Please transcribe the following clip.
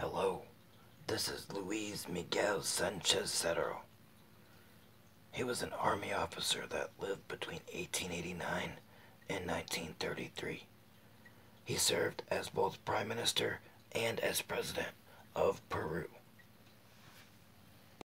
Hello, this is Luis Miguel Sanchez Cerro. He was an army officer that lived between 1889 and 1933. He served as both Prime Minister and as President of